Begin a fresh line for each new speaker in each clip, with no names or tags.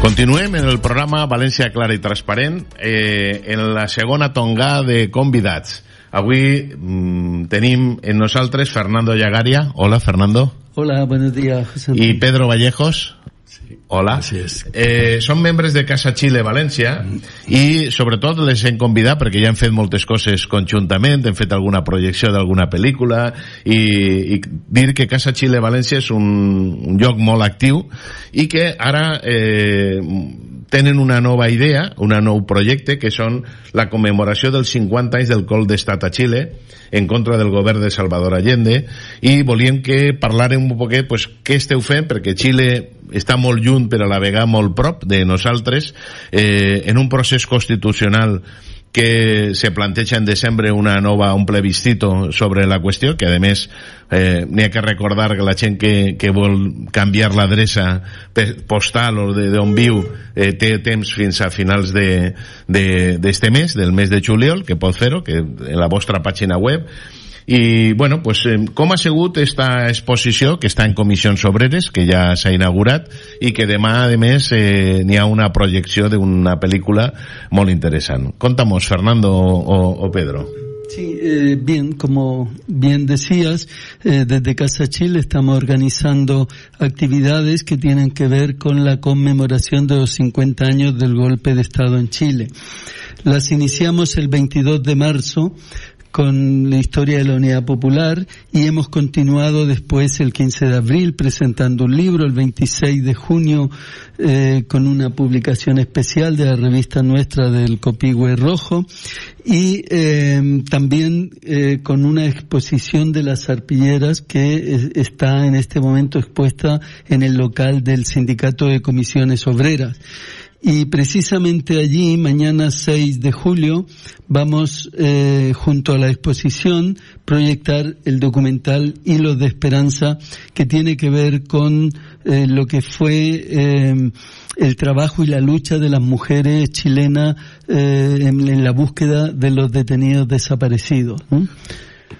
Continuem en el programa València Clara i Transparent eh, en la segona tonga de convidats. Avui mm, tenim en nosaltres Fernando Llagaria. Hola, Fernando.
Hola, buenos días, José.
I Pedro Vallejos. Hola. Eh, són membres de Casa Xile València i sobretot les hem convidat perquè ja han fet moltes coses conjuntament, hem fet alguna projecció d'alguna pel·lícula i, i dir que Casa Xile València és un, un lloc molt actiu i que ara eh, tenen una nova idea, un nou projecte, que són la commemoració dels 50 anys del col d'estat a Xile en contra del govern de Salvador Allende i volíem que parlàrem un poquet pues, què esteu fent, perquè Xile està molt lluny però a la vegada molt prop de nosaltres eh, en un procés constitucional que se planteja en desembre una nova, un plebiscito sobre la qüestió, que a més eh, n'hi ha que recordar que la gent que, que vol canviar l'adreça postal o d'on viu eh, té temps fins a finals d'este de, de, mes, del mes de juliol, que pot fer-ho, que en la vostra pàgina web, i, bueno, pues, eh, com ha sigut esta exposició, que està en Comissions Obreres, que ja s'ha inaugurat, i que demà, a més, eh, n'hi ha una projecció d'una pel·lícula molt interessant. Contamos, Fernando o, o Pedro.
Sí, eh, bien, como bien decías, eh, desde Casa Chile estamos organizando actividades que tienen que ver con la conmemoración de los 50 años del golpe de Estado en Chile. Las iniciamos el 22 de marzo con la historia de la Unidad Popular y hemos continuado después el 15 de abril presentando un libro, el 26 de junio eh, con una publicación especial de la revista nuestra del Copihue Rojo y eh, también eh, con una exposición de las arpilleras que está en este momento expuesta en el local del Sindicato de Comisiones Obreras. Y precisamente allí, mañana 6 de julio, vamos, eh, junto a la exposición, proyectar el documental Hilos de Esperanza, que tiene que ver con eh, lo que fue eh, el trabajo y la lucha de las mujeres chilenas eh, en, en, la búsqueda de los detenidos desaparecidos.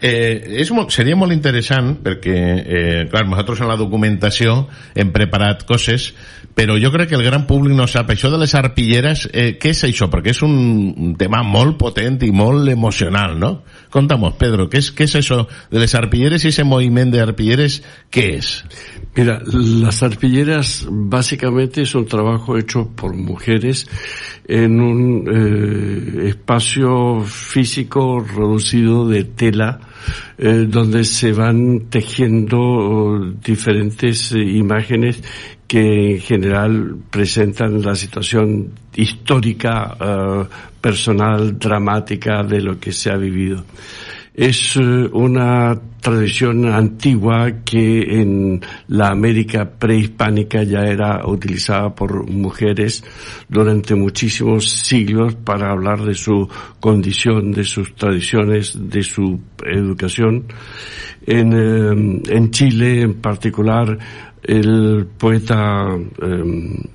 Eh, és molt, seria molt interessant perquè, eh, clar, nosaltres en la documentació hem preparat coses però jo crec que el gran públic no sap això de les arpilleres, eh, què és això? perquè és un tema molt potent i molt emocional, ¿no? Contamos, Pedro, ¿qué es, qué es eso de las arpilleres y ese movimiento de arpilleres? ¿Qué es?
Mira, las arpilleras básicamente es un trabajo hecho por mujeres en un eh, espacio físico reducido de tela eh, donde se van tejiendo diferentes eh, imágenes que en general presentan la situación histórica, personal, dramática de lo que se ha vivido. Es uh, una tradición antigua que en la América prehispánica ya era utilizada por mujeres durante muchísimos siglos para hablar de su condición, de sus tradiciones, de su educación. En, uh, en Chile en particular el poeta eh,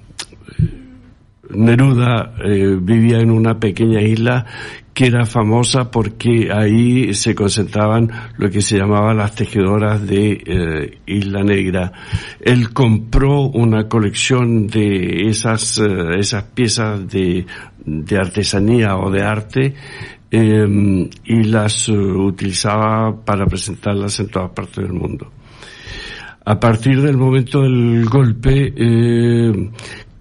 Neruda eh, vivía en una pequeña isla que era famosa porque ahí se concentraban lo que se llamaba las tejedoras de eh, Isla Negra. Él compró una colección de esas, eh, esas piezas de, de, artesanía o de arte y las utilizaba para presentarlas en todas partes del mundo a partir del momento del golpe,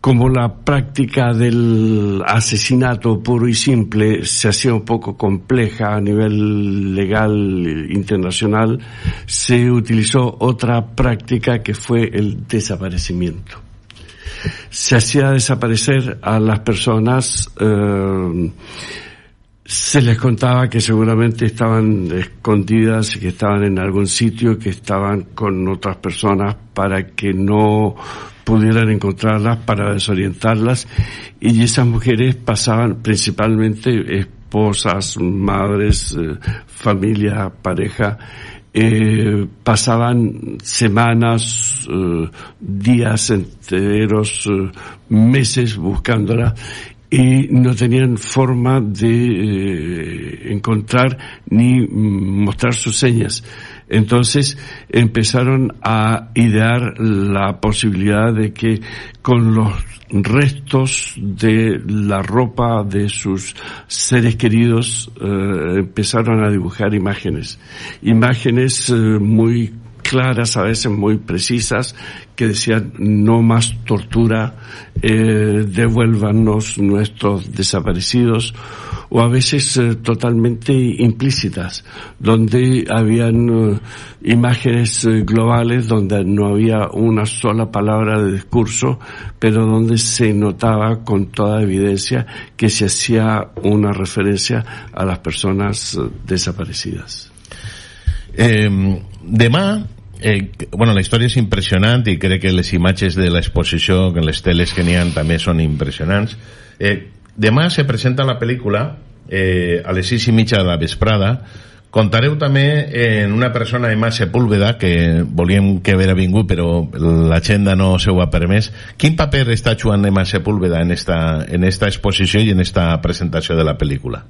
como la práctica del asesinato puro y simple se hacía un poco compleja a nivel legal internacional, se utilizó otra práctica que fue el desaparecimiento. Se hacía desaparecer a las personas eh, se les contaba que seguramente estaban escondidas, que estaban en algún sitio, que estaban con otras personas para que no pudieran encontrarlas, para desorientarlas. Y esas mujeres pasaban principalmente esposas, madres, eh, familia, pareja, eh, pasaban semanas, eh, días enteros, meses buscándola y no tenían forma de eh, encontrar ni mostrar sus señas. Entonces empezaron a idear la posibilidad de que con los restos de la ropa de sus seres queridos eh, empezaron a dibujar imágenes, imágenes eh, muy claras, a veces muy precisas, que decían no más tortura, eh, devuélvanos nuestros desaparecidos, o a veces eh, totalmente implícitas, donde habían eh, imágenes globales, donde no había una sola palabra de discurso, pero donde se notaba con toda evidencia que se hacía una referencia a las personas desaparecidas.
Eh, demà Eh, bueno, la història és impressionant i crec que les imatges de l'exposició, que les teles que n'hi ha també són impressionants. Eh, demà se presenta la pel·lícula eh, a les sis i mitja de la vesprada Contareu també en una persona, Emma Sepúlveda, que volíem que haguera vingut, però l'agenda no se ho ha permès. Quin paper està jugant Emma Sepúlveda en esta, en esta exposició i en esta presentació de la pel·lícula?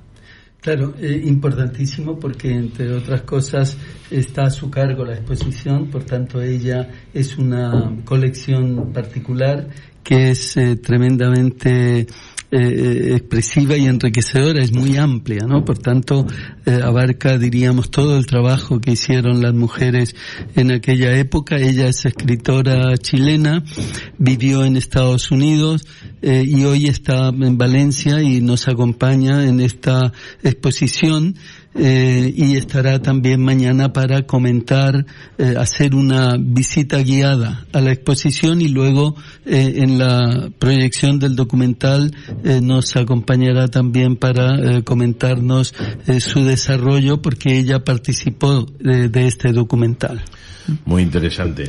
Claro, eh, importantísimo porque entre otras cosas está a su cargo la exposición, por tanto ella es una colección particular que es eh, tremendamente eh, expresiva y enriquecedora, es muy amplia, ¿no? Por tanto, eh, abarca, diríamos, todo el trabajo que hicieron las mujeres en aquella época. Ella es escritora chilena, vivió en Estados Unidos eh, y hoy está en Valencia y nos acompaña en esta exposición eh, y estará también mañana para comentar, eh, hacer una visita guiada a la exposición y luego eh, en la proyección del documental nos acompañará también para comentarnos su desarrollo porque ella participó de este documental.
Muy interesante.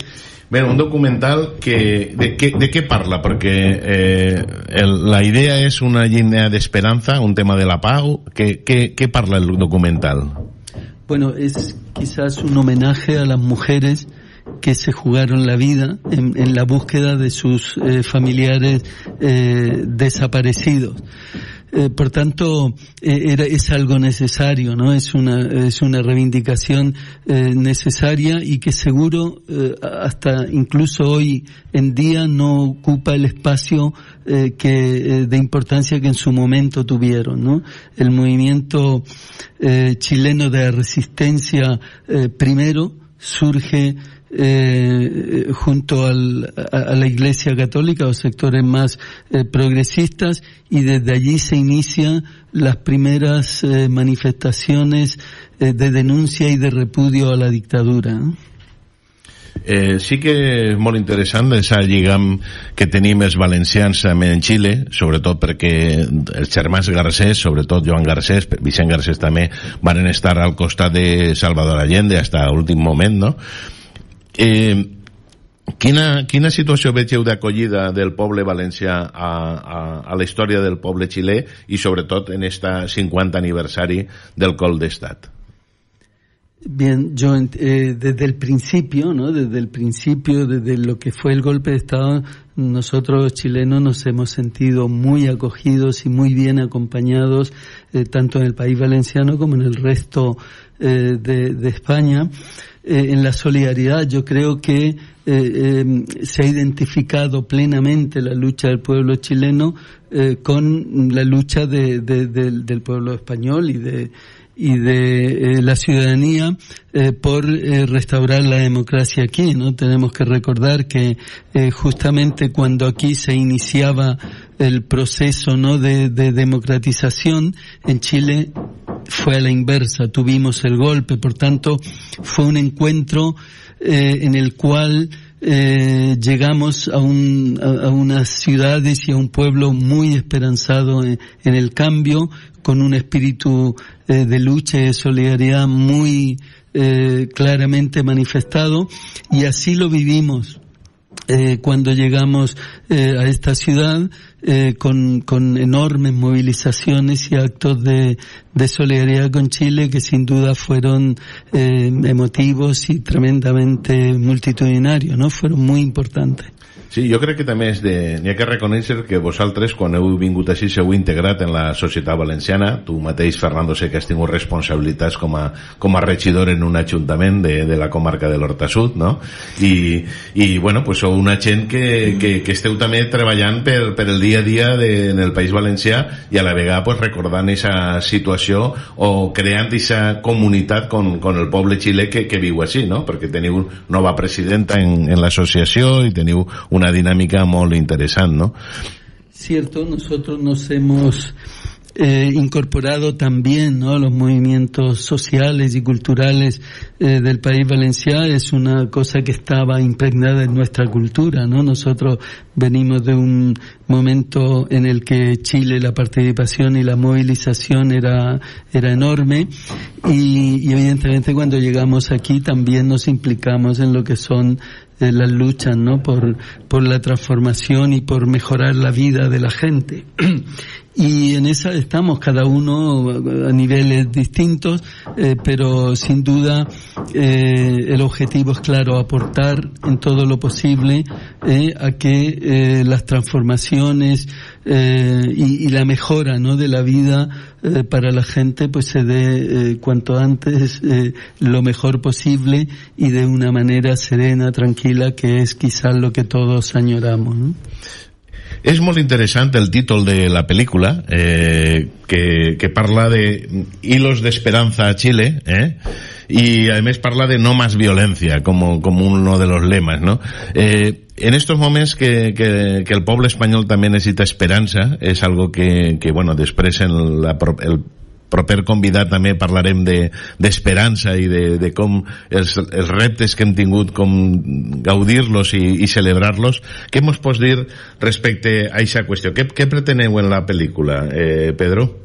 Bé, un documental que... De, què, de què parla? Perquè eh, el, la idea és una línia d'esperança, un tema de la pau. ¿Qué, qué, qué parla el documental?
Bueno, es quizás un homenaje a las mujeres que se jugaron la vida en, en la búsqueda de sus eh, familiares eh, desaparecidos. Eh, por tanto, eh, era, es algo necesario, ¿no? Es una, es una reivindicación eh, necesaria y que seguro hasta incluso hoy en día no ocupa el espacio que, de importancia que en su momento tuvieron, ¿no? El movimiento chileno de resistencia primero surge eh, junto al, a, a, la Iglesia Católica o sectores más eh, progresistas y desde allí se inician las primeras eh, manifestaciones eh, de denuncia y de repudio a la dictadura.
Eh, sí que és molt interessant aquesta lligam que tenim els valencians en Xile, sobretot perquè els germans Garcés, sobretot Joan Garcés, Vicent Garcés també, van estar al costat de Salvador Allende fins l'últim moment, no? Eh, quina, quina situació vegeu d'acollida del poble valencià a, a, a la història del poble xilè i sobretot en este 50 aniversari del col d'estat?
Bien, yo eh, desde el principio, ¿no? Desde el principio, desde lo que fue el golpe de Estado, nosotros chilenos nos hemos sentido muy acogidos y muy bien acompañados, eh, tanto en el país valenciano como en el resto eh, de, de, España. En la solidaridad yo creo que se ha identificado plenamente la lucha del pueblo chileno con la lucha de, de, del pueblo español y de y de eh, la ciudadanía eh, por eh, restaurar la democracia aquí, ¿no? Tenemos que recordar que eh, justamente cuando aquí se iniciaba el proceso, ¿no? De democratización en Chile fue a la inversa, tuvimos el golpe, por tanto fue un encuentro en el cual eh, llegamos a, un, a, unas ciudades y a un pueblo muy esperanzado en, en el cambio, con un espíritu eh, de lucha y de solidaridad muy eh, claramente manifestado, y así lo vivimos. Eh, cuando llegamos eh, a esta ciudad eh, con, con, enormes movilizaciones y actos de, de, solidaridad con Chile que sin duda fueron emotivos y tremendamente multitudinarios, ¿no? Fueron muy importantes.
Sí, jo crec que també és de... N'hi ha que reconèixer que vosaltres, quan heu vingut així, s'heu integrat en la societat valenciana. Tu mateix, Fernando, sé que has tingut responsabilitats com a, com a regidor en un ajuntament de, de la comarca de l'Horta Sud, no? I, i bueno, pues sou una gent que, que, que esteu també treballant per, per el dia a dia de, en el País Valencià i a la vegada pues, recordant aquesta situació o creant aquesta comunitat con, con el poble xilè que, que viu així, no? Perquè teniu nova presidenta en, en l'associació i teniu una dinámica muy interesante, ¿no?
Cierto, nosotros nos hemos eh, incorporado también ¿no? los movimientos sociales y culturales eh, del país valenciano es una cosa que estaba impregnada en nuestra cultura no nosotros venimos de un momento en el que Chile la participación y la movilización era era enorme y evidentemente cuando llegamos aquí también nos implicamos en lo que son eh, las luchas no por por la transformación y por mejorar la vida de la gente y en esa estamos cada uno a niveles distintos, eh, pero sin duda eh, el objetivo es claro, aportar en todo lo posible eh, a que eh, las transformaciones eh, y, la mejora ¿no? de la vida eh, para la gente pues se dé cuanto antes lo mejor posible y de una manera serena, tranquila, que es quizás lo que todos añoramos. ¿no?
És molt interessant el títol de la pel·lícula, eh, que, que parla de hilos de esperanza a Chile, eh? y además parla de no más violencia como, como uno de los lemas, ¿no? Eh, en estos momentos que, que, el pueblo español también necesita esperanza, es algo que, que bueno, després en la, el proper convidat també parlarem d'esperança de, i de, de com els, els reptes que hem tingut com gaudir-los i, i celebrar-los què pots dir respecte a aquesta qüestió? Què, què preteneu en la pel·lícula, eh, Pedro?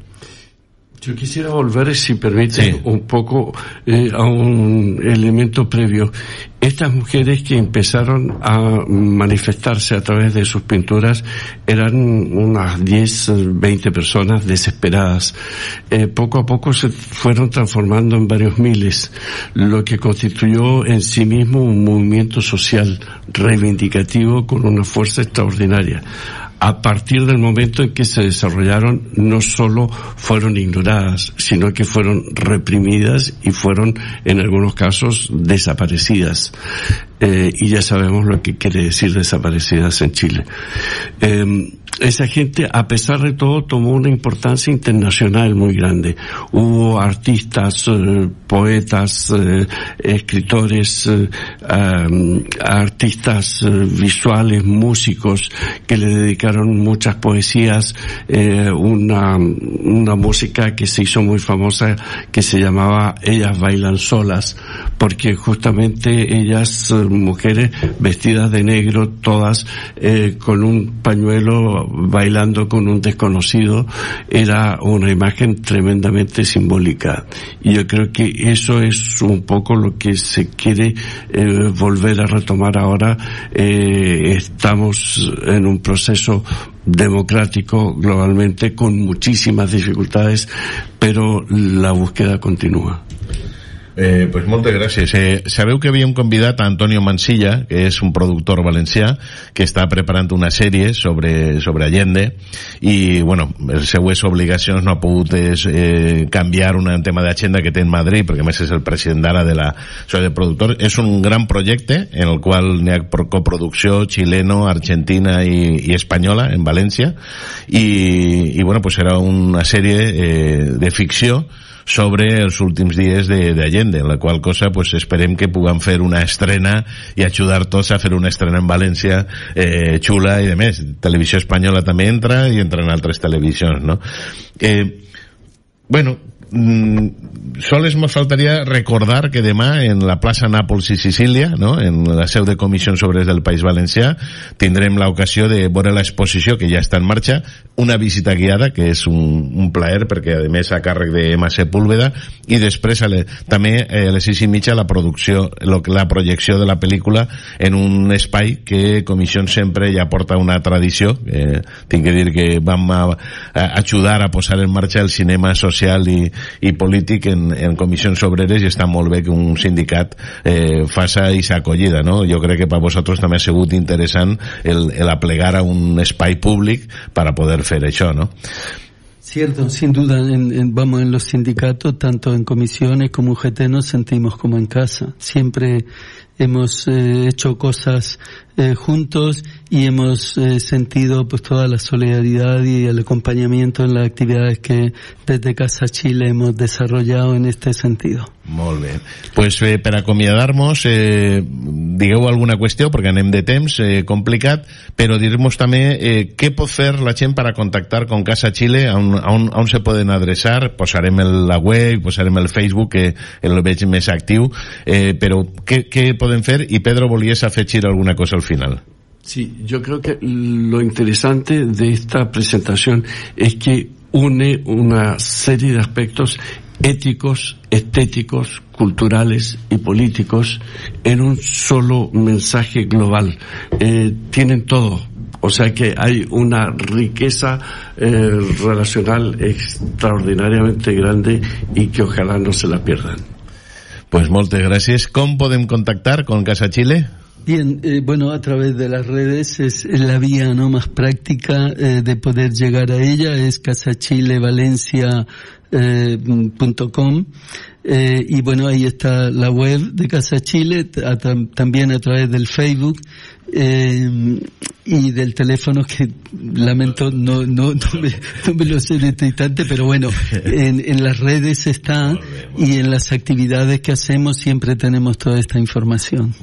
Yo quisiera volver, si permite, sí. un poco eh, a un elemento previo. Estas mujeres que empezaron a manifestarse a través de sus pinturas eran unas 10, 20 personas desesperadas. Eh, poco a poco se fueron transformando en varios miles, lo que constituyó en sí mismo un movimiento social reivindicativo con una fuerza extraordinaria a partir del momento en que se desarrollaron no solo fueron ignoradas, sino que fueron reprimidas y fueron en algunos casos desaparecidas. Eh, y ya sabemos lo que quiere decir desaparecidas en Chile. Eh, esa gente, a pesar de todo, tomó una importancia internacional muy grande. Hubo artistas, eh, poetas, eh, escritores, eh, artistas visuales, músicos, que le dedicaron muchas poesías, una, una música que se hizo muy famosa, que se llamaba Ellas bailan solas, porque justamente ellas, mujeres vestidas de negro, todas con un pañuelo bailando con un desconocido era una imagen tremendamente simbólica. Y yo creo que eso es un poco lo que se quiere eh, volver a retomar ahora. Eh, estamos en un proceso democrático globalmente con muchísimas dificultades, pero la búsqueda continúa.
Eh, pues moltes gràcies. Eh, sabeu que havíem convidat a Antonio Mansilla, que és un productor valencià, que està preparant una sèrie sobre, sobre Allende, i, bueno, les seues obligacions no ha pogut eh, canviar un tema d'agenda que té en Madrid, perquè més és el president d'ara de la Soy de Productor. És un gran projecte en el qual n'hi ha coproducció xileno, argentina i, i espanyola en València, i, i bueno, pues serà una sèrie eh, de ficció sobre els últims dies de, de Allende, en la qual cosa pues, esperem que puguem fer una estrena i ajudar tots a fer una estrena en València eh, xula i de més. Televisió espanyola també entra i entra en altres televisions, no? Eh, bueno, mm, sols ens faltaria recordar que demà en la plaça Nàpols i Sicília, no? en la seu de Comissions Obres del País Valencià, tindrem l'ocasió de veure l'exposició que ja està en marxa, una visita guiada, que és un, un plaer, perquè a més a càrrec de M. Sepúlveda, i després a le, també eh, a les sis i mitja la producció, lo, la projecció de la pel·lícula en un espai que Comissions sempre ja porta una tradició, eh, tinc que dir que vam a, a ajudar a posar en marxa el cinema social i, i polític en, en comissions obreres i està molt bé que un sindicat eh, faça aquesta acollida, no? Jo crec que per vosaltres també ha sigut interessant el, el aplegar a un espai públic para poder fer això, no?
Cierto, sin duda, en, en, vamos, en los sindicatos, tanto en comisiones como UGT, nos sentimos como en casa. Siempre hemos eh, hecho cosas eh, juntos y hemos eh, sentido pues toda la solidaridad y el acompañamiento en las actividades que desde Casa Chile hemos desarrollado en este sentido.
Molt bé. Pues eh, per acomiadar-nos, eh, digueu alguna qüestió, perquè anem de temps eh, complicat, però dir-nos també eh, què pot fer la gent per a contactar con Casa Chile, on, on, on se poden adreçar, posarem el, la web, posarem el Facebook, que el veig més actiu, eh, però què, què poden fer? I Pedro, volies afegir alguna cosa al final.
Sí, yo creo que lo interesante de esta presentación es que une una serie de aspectos éticos, estéticos, culturales y políticos en un solo mensaje global. Eh, tienen todo. O sea que hay una riqueza eh, relacional extraordinariamente grande y que ojalá no se la pierdan.
Pues muchas gracias. ¿Cómo podemos contactar con Casa Chile?
Bien, eh, bueno, a través de las redes es la vía no más práctica eh, de poder llegar a ella, es casachilevalencia.com eh, y bueno, ahí está la web de Casa Chile, también a través del Facebook eh, y del teléfono que lamento no, no, no, me, lo sé en este pero bueno, en, en las redes está y en las actividades que hacemos siempre tenemos toda esta información.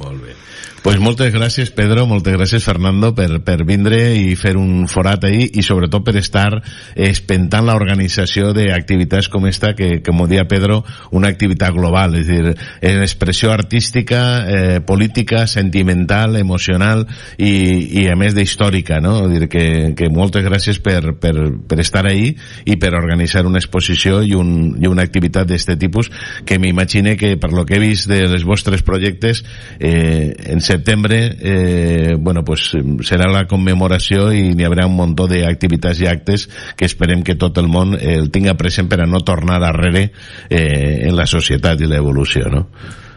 Pues moltes gràcies, Pedro, moltes gràcies, Fernando, per, per vindre i fer un forat ahí i sobretot per estar espentant l'organització d'activitats com esta, que, com dia Pedro, una activitat global, és dir, en expressió artística, eh, política, sentimental, emocional i, i a més d'històrica, no? Dir que, que moltes gràcies per, per, per estar ahí i per organitzar una exposició i, un, i una activitat d'aquest tipus que m'imagine que per lo que he vist de les vostres projectes eh, en septiembre eh, bueno, pues, serà la commemoració i n'hi haurà un munt d'activitats i actes que esperem que tot el món eh, el tinga present per a no tornar arrere eh, en la societat i l'evolució, no?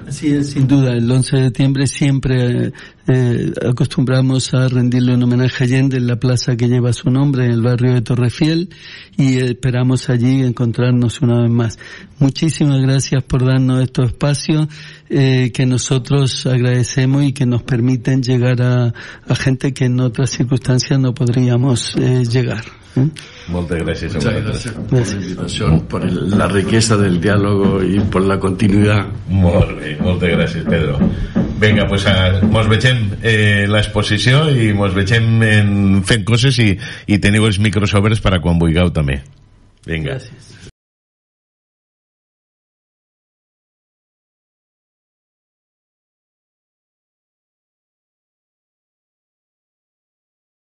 Así es, sin duda. El 11 de septiembre siempre eh, acostumbramos a rendirle un homenaje a Allende en la plaza que lleva su nombre, en el barrio de Torrefiel, y esperamos allí encontrarnos una vez más. Muchísimas gracias por darnos estos espacios eh, que nosotros agradecemos y que nos permiten llegar a, a gente que en otras circunstancias no podríamos eh, llegar. ¿eh?
Muchas gracias.
Muchas gracias por la invitación, por el, la riqueza del diálogo y por la continuidad.
Molt bé, moltes gràcies, Pedro. Vinga, pues a, mos vegem eh, l'exposició i mos vegem en, fent coses i, i teniu els micros obres per a quan vulgueu també. Vinga.
Gràcies.